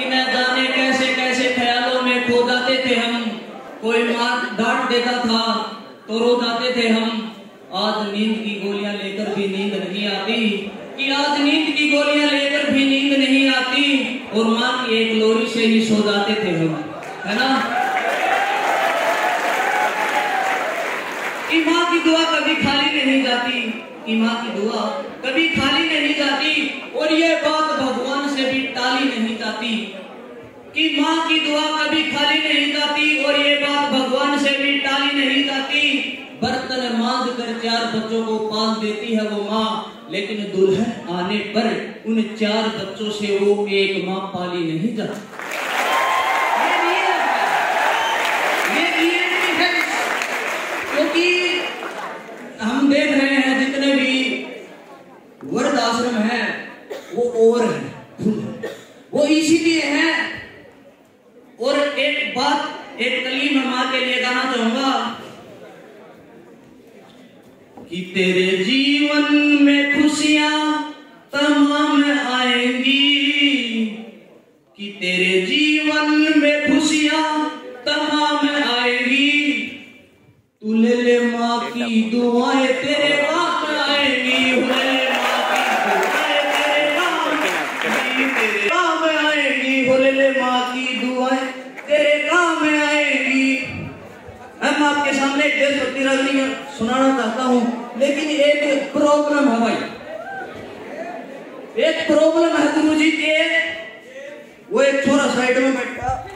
कि न जाने कैसे कैसे ख्यालों में खो जाते थे हम। कोई मार डांट देता था तो रो जाते थे हम। आज नींद की गोलियाँ लेकर भी नींद नहीं आती। कि आज नींद की गोलियाँ लेकर भी नींद नहीं आती। और माँ की एक लोरी से ही सो जाते थे हम। है ना? कि माँ की दुआ कभी खाली नहीं जाती। कि माँ की दुआ कभी खाली नहीं जाती। और ये बात भगवान से भी टाली नहीं जाती कि माँ की दुआ कभी खाली नहीं जाती और ये बात भगवान से भी टाली नहीं जाती। बर्तन मांझ कर चार बच्चों को पाल देती है वो माँ, लेकिन दुल्हन आने पर उन चार बच्चों से वो एक माँ पाली नहीं जाती। क्योंकि हम देख रहे हैं जितने भी वर्द आश्रम है, वो और है। वो इसीलिए है एक बात, एक कलीम मैं माँ के लिए गाना चाहूँगा कि तेरे जीवन में खुशियाँ तमाम आएँगी। कि तेरे जीवन में खुशियाँ तमाम आएँगी। तू ले ले माँ की दुआएँ तेरे माँ की दुआएँ तेरे काम में आएगी। मैं आपके सामने देशभक्ति रागनी सुनाना चाहता हूँ। लेकिन एक प्रॉब्लम है भाई। एक प्रॉब्लम है गुरु जी के। वो एक छोरा साइड में बैठा।